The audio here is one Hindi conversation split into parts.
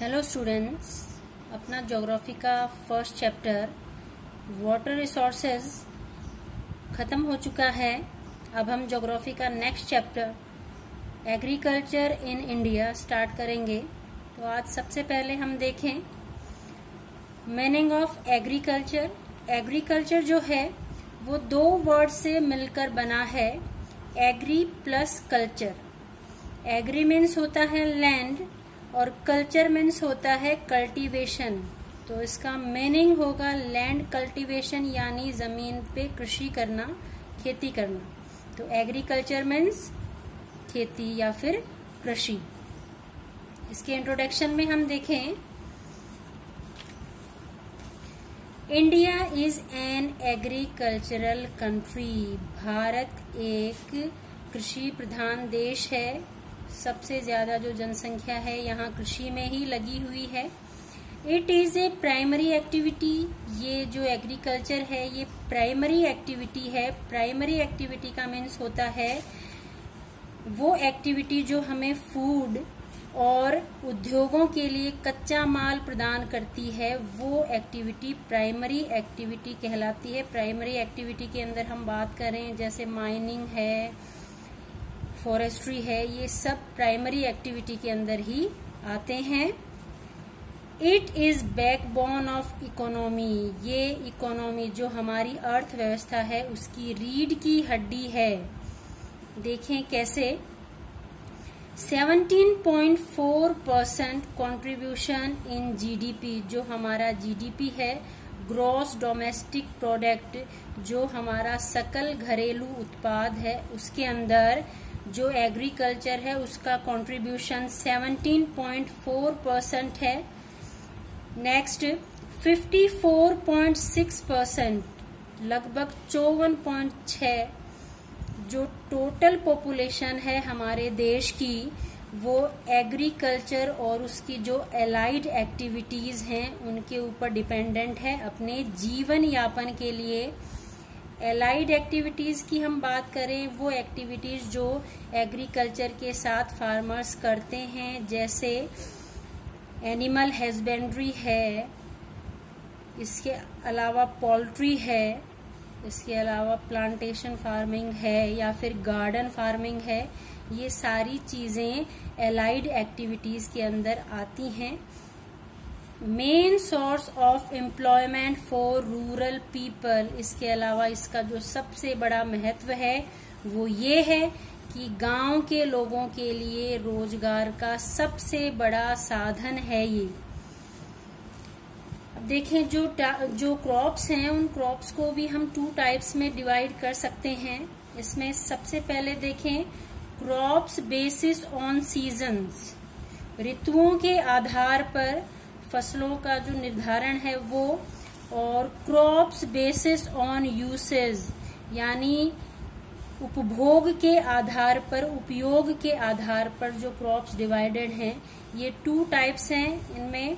हेलो स्टूडेंट्स अपना ज्योग्राफी का फ़र्स्ट चैप्टर वाटर रिसोर्सेज ख़त्म हो चुका है। अब हम ज्योग्राफी का next chapter agriculture in India start करेंगे। तो आज सबसे पहले हम देखें मीनिंग ऑफ़ एग्रीकल्चर एग्रीकल्चर जो है, वो दो वर्ड से मिलकर बना है। Agri plus culture agri means होता है लैंड और कल्चर मीन्स होता है कल्टीवेशन तो इसका मीनिंग होगा लैंड कल्टीवेशन यानी ज़मीन पे कृषि करना, खेती करना. तो एग्रीकल्चर मीन्स खेती या फिर कृषि. इसके इंट्रोडक्शन में हम देखें India is an agricultural country Bharat एक कृषि प्रधान देश है। सबसे ज़्यादा जो जनसंख्या है यहाँ कृषि में ही लगी हुई है। It is a primary activity ये जो एग्रीकल्चर है, ये प्राइमरी एक्टिविटी है। प्राइमरी एक्टिविटी का मीन्स होता है, वो एक्टिविटी जो हमें फ़ूड और उद्योगों के लिए कच्चा माल प्रदान करती है, वो एक्टिविटी प्राइमरी एक्टिविटी कहलाती है। प्राइमरी एक्टिविटी के अंदर हम बात करें जैसे माइनिंग है फॉरेस्ट्री है, ये सब प्राइमरी एक्टिविटी के अंदर ही आते हैं। It is backbone of economy ये इकोनॉमी जो हमारी अर्थव्यवस्था है, उसकी रीढ़ की हड्डी है। देखें कैसे। 17.4 परसेंट कॉन्ट्रीब्यूशन इन जीडीपी जो हमारा जीडीपी है ग्रॉस डोमेस्टिक प्रोडक्ट जो हमारा सकल घरेलू उत्पाद है, उसके अंदर जो एग्रीकल्चर है, उसका कंट्रीब्यूशन 17.4 परसेंट है। नेक्स्ट 54.6 परसेंट लगभग चौवन जो टोटल पॉपुलेशन है हमारे देश की, वो एग्रीकल्चर और उसकी जो एलाइड एक्टिविटीज़ हैं, उनके ऊपर डिपेंडेंट है। अपने जीवन यापन के लिए एलाइड एक्टिविटीज़ की हम बात करें, वो एक्टिविटीज़ जो एग्रीकल्चर के साथ फार्मर्स करते हैं, जैसे एनिमल हस्बेंड्री है, इसके अलावा पोल्ट्री है, इसके अलावा प्लांटेशन फ़ार्मिंग है, या फिर गार्डन फ़ार्मिंग है, ये सारी चीज़ें एलाइड एक्टिविटीज़ के अंदर आती हैं। Main source of employment for rural people इसके अलावा इसका जो सबसे बड़ा महत्व है, वो ये है कि गाँव के लोगों के लिए रोज़गार का सबसे बड़ा साधन है ये। अब देखें, जो जो क्रॉप्स हैं, उन क्रॉप्स को भी हम टू टाइप्स में डिवाइड कर सकते हैं। इसमें सबसे पहले देखें क्रॉप्स बेसिस ऑन सीजन्स ऋतुओं के आधार पर फ़सलों का जो निर्धारण है वो, और क्रॉप्स बेसिस ऑन यूसेज यानी उपभोग के आधार पर, उपयोग के आधार पर जो क्रॉप्स डिवाइडेड हैं, ये टू टाइप्स हैं। इनमें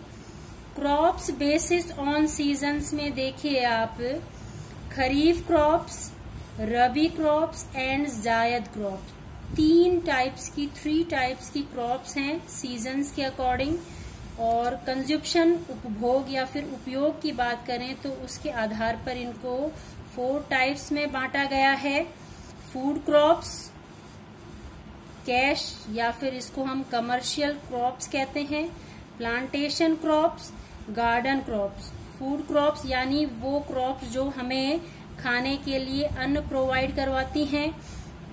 क्रॉप्स बेसिस ऑन सीजन्स में देखिए आप, kharif crops rabi crops and zaid crops तीन टाइप्स की थ्री टाइप्स की क्रॉप्स हैं सीजन्स के अकॉर्डिंग और कंज्यूप्शन उपभोग या फिर उपयोग की बात करें तो उसके आधार पर इनको फोर टाइप्स में बांटा गया है। फ़ूड क्रॉप्स कैश या फिर इसको हम कमर्शियल क्रॉप्स कहते हैं plantation crops garden crops food crops यानी वो क्रॉप्स जो हमें खाने के लिए अन्न प्रोवाइड करवाती हैं।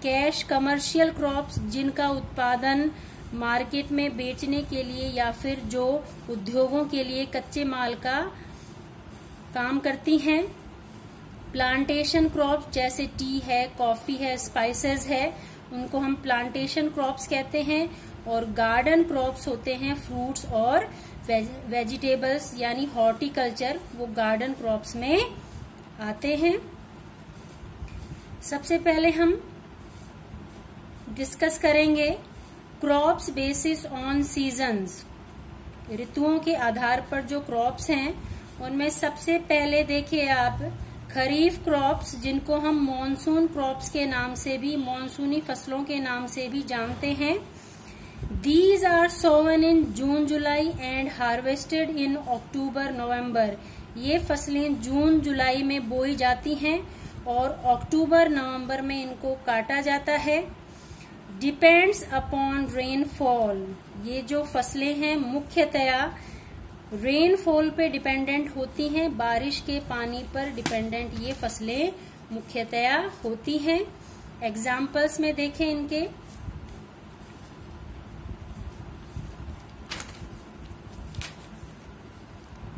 कैश कमर्शियल क्रॉप्स जिनका उत्पादन मार्केट में बेचने के लिए या फिर जो उद्योगों के लिए कच्चे माल का काम करती हैं। प्लांटेशन क्रॉप जैसे टी है, कॉफ़ी है, स्पाइसेस है, उनको हम प्लांटेशन क्रॉप्स कहते हैं और गार्डन क्रॉप्स होते हैं, फ्रूट्स और वेजिटेबल्स यानी हॉर्टिकल्चर, वो गार्डन क्रॉप्स में आते हैं। सबसे पहले हम डिस्कस करेंगे क्रॉप्स बेसिस ऑन सीजन्स ऋतुओं के आधार पर जो क्रॉप्स हैं, उनमें सबसे पहले देखिए आप, खरीफ क्रॉप्स जिनको हम मॉनसून क्रॉप्स के नाम से भी मॉनसूनी फ़सलों के नाम से भी जानते हैं these are sown in June July and harvested in October November ये फ़सलें जून जुलाई में बोई जाती हैं और अक्टूबर नवंबर में इनको काटा जाता है। डिपेंड्स अपॉन रेनफॉल ये जो फ़सलें हैं, मुख्यतया रेनफॉल पे डिपेंडेंट होती हैं, बारिश के पानी पर डिपेंडेंट ये फ़सलें मुख्यतया होती हैं। एग्जाम्पल्स में देखें इनके।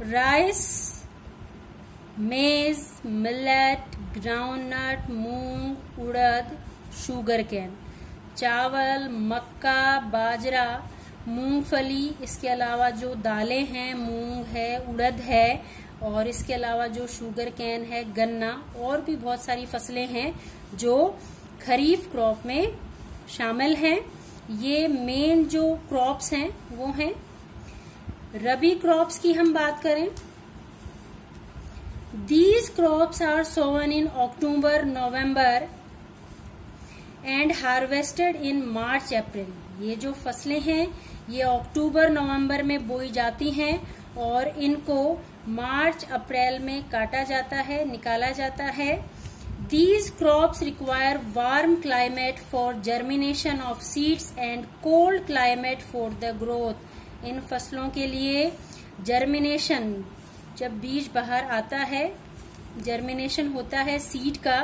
Rice maize millet groundnut moong urad sugar cane चावल, मक्का, बाजरा, मूंगफली, इसके अलावा जो दालें हैं, मूंग है, उड़द है, और इसके अलावा जो शुगर कैन है, गन्ना, और भी बहुत सारी फ़सलें हैं जो खरीफ क्रॉप में शामिल हैं। ये मेन जो क्रॉप्स हैं, वो हैं। रबी क्रॉप्स की हम बात करें। These crops are sown in October November and harvested in March April ये जो फ़सलें हैं, ये अक्टूबर नवंबर में बोई जाती हैं और इनको मार्च अप्रैल में काटा जाता है, निकाला जाता है। These crops require warm climate for germination of seeds and cold climate for the growth इन फ़सलों के लिए जर्मिनेशन जब बीज बाहर आता है जर्मिनेशन होता है सीड का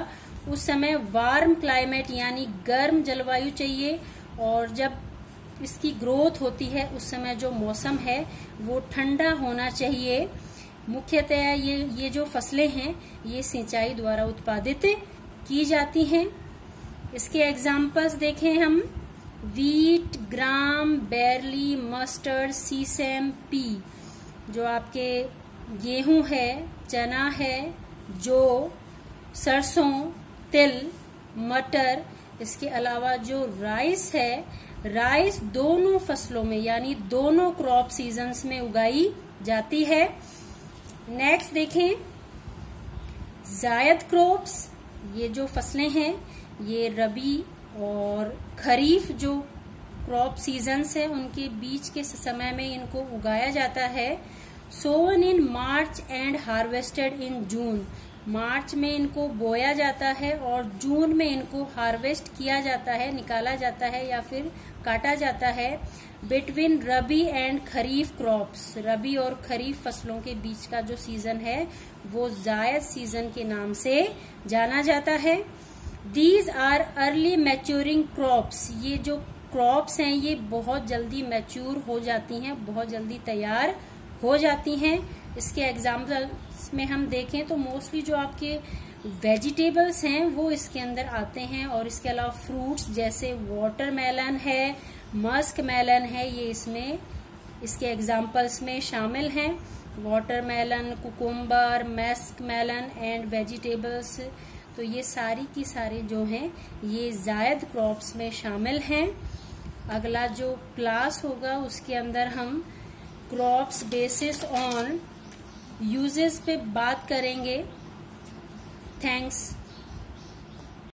उस समय वार्म क्लाइमेट यानी गर्म जलवायु चाहिए और जब इसकी ग्रोथ होती है, उस समय जो मौसम है, वो ठंडा होना चाहिए। मुख्यतया ये ये जो फ़सलें हैं, ये सिंचाई द्वारा उत्पादित की जाती हैं। इसके एग्जाम्पल्स देखें हम। Wheat gram barley mustard sesame pea जो आपके गेहूँ है, चना है, जो, सरसों तिल, मटर, इसके अलावा जो राइस है, राइस दोनों फ़सलों में, यानी दोनों क्रॉप सीजन्स में उगाई जाती है। नेक्स्ट देखें, जायद क्रॉप्स ये जो फ़सलें हैं, ये रबी और खरीफ जो क्रॉप सीजन्स है, उनके बीच के समय में इनको उगाया जाता है। सोवन इन मार्च एंड हार्वेस्टेड इन जून मार्च में इनको बोया जाता है और जून में इनको हार्वेस्ट किया जाता है, निकाला जाता है या फिर काटा जाता है between rabi and kharif crops. Rabi और खरीफ फ़सलों के बीच का जो सीज़न है, वो जायद सीज़न के नाम से जाना जाता है। These are early maturing crops ये जो क्रॉप्स हैं, ये बहुत जल्दी मैच्योर हो जाती हैं, बहुत जल्दी तैयार हो जाती हैं। इसके एग्जाम्पल्स में हम देखें तो मोस्टली जो आपके वेजिटेबल्स हैं, वो इसके अंदर आते हैं और इसके अलावा फ्रूट्स जैसे वाटरमेलन है मस्क मेलन है, ये इसमें, इसके एग्जाम्पल्स में शामिल हैं। Watermelon cucumber muskmelon and vegetables तो ये सारी की सारी जो हैं, ये जायद क्रॉप्स में शामिल हैं। अगला जो क्लास होगा, उसके अंदर हम क्रॉप्स बेसिस ऑन यूजेस पे बात करेंगे। थैंक्स।